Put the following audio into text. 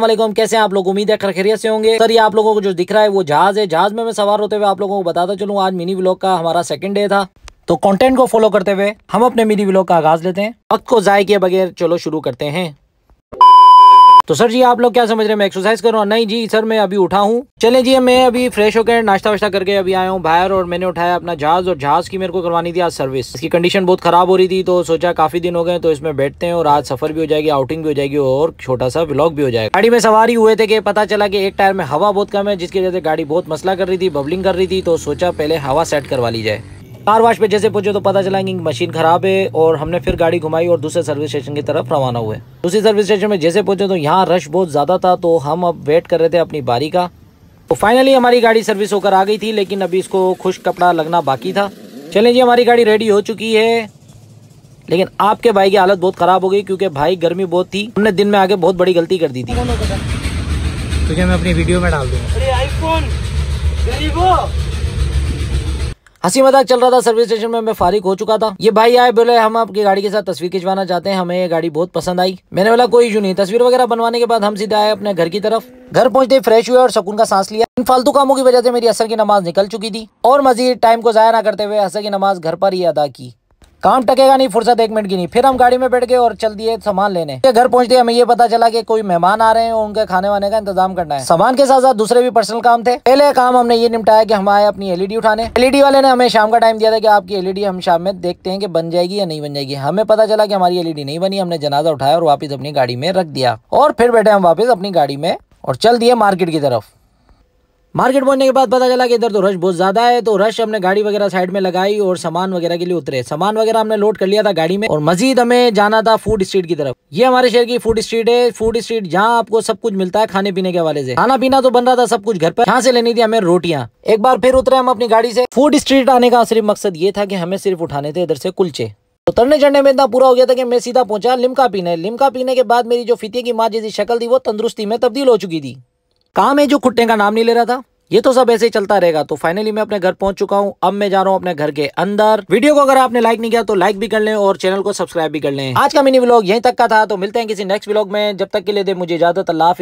वालेकुम कैसे हैं आप लोग? उम्मीद है खर खैरियत से होंगे। सर, ये आप लोगों को जो दिख रहा है, वो जहाज़ है। जहाज़ में मैं सवार होते हुए आप लोगों को बताता चलूँ, आज मिनी ब्लॉग का हमारा सेकंड डे था। तो कंटेंट को फॉलो करते हुए हम अपने मिनी ब्लॉग का आगाज़ लेते हैं। वक्त को जाय किए बगैर चलो शुरू करते हैं। तो सर जी, आप लोग क्या समझ रहे हैं? मैं एक्सरसाइज कर रहा हूँ। नहीं जी, सर, मैं अभी उठा हूँ। चले जी, मैं अभी फ्रेश होकर नाश्ता वाश्ता करके अभी आया हूँ बाहर और मैंने उठाया अपना जहाज़ और जहाज़ की मेरे को करवानी थी आज सर्विस इसकी कंडीशन बहुत खराब हो रही थी तो सोचा काफ़ी दिन हो गए तो इसमें बैठते हैं और आज सफ़र भी हो जाएगी आउटिंग भी हो जाएगी और छोटा सा ब्लॉग भी हो जाएगा। गाड़ी में सवारी हुए थे कि पता चला कि एक टायर में हवा बहुत कम है, जिसकी वजह से गाड़ी बहुत मसला कर रही थी बबलिंग कर रही थी तो सोचा पहले हवा सेट करवा ली जाए। कार वाश पे जैसे पहुँचे तो पता चला कि मशीन खराब है और हमने फिर गाड़ी घुमाई और दूसरे सर्विस स्टेशन की तरफ़ रवाना हुए। दूसरी सर्विस स्टेशन में जैसे पहुँचे तो यहाँ रश बहुत ज़्यादा था तो हम अब वेट कर रहे थे अपनी बारी का। तो फाइनली हमारी गाड़ी सर्विस होकर आ गई थी लेकिन अभी इसको खुश कपड़ा लगना बाकी था। चलें जी हमारी गाड़ी रेडी हो चुकी है। लेकिन आपके भाई की हालत बहुत ख़राब हो गई क्योंकि भाई गर्मी बहुत थी। हमने दिन में आगे बहुत बड़ी गलती कर दी थी। तुझे मैं अपनी वीडियो में डाल दूँगा। आईफोन हँसी मज़ाक चल रहा था सर्विस स्टेशन में मैं फारिग हो चुका था। ये भाई आए, बोले, हम आपकी गाड़ी के साथ तस्वीर खिंचवाना चाहते हैं, हमें ये गाड़ी बहुत पसंद आई। मैंने बोला, कोई इशू नहीं, तस्वीर वगैरह बनवाने के बाद हम सीधे आए अपने घर की तरफ़। घर पहुँचते फ्रेश हुए और सुकून का सांस लिया। इन फालतू कामों की वजह से मेरी असर की नमाज़ निकल चुकी थी और मजीद टाइम को जाया ना करते हुए असर की नमाज़ घर पर ही अदा की। काम टकेगा नहीं, फुर्सत एक मिनट की नहीं। फिर हम गाड़ी में बैठ गए और चल दिए सामान लेने। घर पहुँचते हमें ये पता चला कि कोई मेहमान आ रहे हैं और उनके खाने वाने का इंतज़ाम करना है। सामान के साथ साथ दूसरे भी पर्सनल काम थे। पहले काम हमने ये निपटाया कि हम आए अपनी एलईडी उठाने। एलईडी वाले ने हमें शाम का टाइम दिया था कि आपकी एलईडी हम शाम में देखते हैं कि बन जाएगी या नहीं बन जाएगी। हमें पता चला कि हमारी एलईडी नहीं बनी, हमने जनाजा उठाया और वापिस अपनी गाड़ी में रख दिया। और फिर बैठे हम वापिस अपनी गाड़ी में और चल दिए मार्केट की तरफ़। मार्केट पहुँचने के बाद पता चला कि इधर तो रश बहुत ज़्यादा है तो रश हमने गाड़ी वगैरह साइड में लगाई और सामान वगैरह के लिए उतरे। सामान वगैरह हमने लोड कर लिया था गाड़ी में और मजीद हमें जाना था फ़ूड स्ट्रीट की तरफ़। ये हमारे शहर की फ़ूड स्ट्रीट है। फ़ूड स्ट्रीट जहाँ आपको सब कुछ मिलता है खाने पीने के हवाले से। खाना पीना तो बन रहा था सब कुछ घर पर। यहाँ से लेनी थी हमें रोटियाँ। एक बार फिर उतरे हम अपनी गाड़ी से। फ़ूड स्ट्रीट आने का सिर्फ़ मकसद ये था कि हमें सिर्फ़ उठाने थे इधर से कुलचे। उतरने चढ़ने में इतना पूरा हो गया था कि मैं सीधा पहुँचा, लिमका पीने। लिमका पीने के बाद मेरी जो फितिये की माँ जैसी शक्ल थी, वो तंदुरुस्ती में तब्दील हो चुकी थी। काम है जो खुट्टे का नाम नहीं ले रहा था? ये तो सब ऐसे ही चलता रहेगा। तो फाइनली मैं अपने घर पहुँच चुका हूँ। अब मैं जा रहा हूँ अपने घर के अंदर। वीडियो को अगर आपने लाइक नहीं किया तो लाइक भी कर लें और चैनल को सब्सक्राइब भी कर लें। आज का मिनी व्लॉग यहीं तक का था तो मिलते हैं किसी नेक्स्ट ब्लॉग में। जब तक के लिए दे मुझे इजाज़त, अल्लाह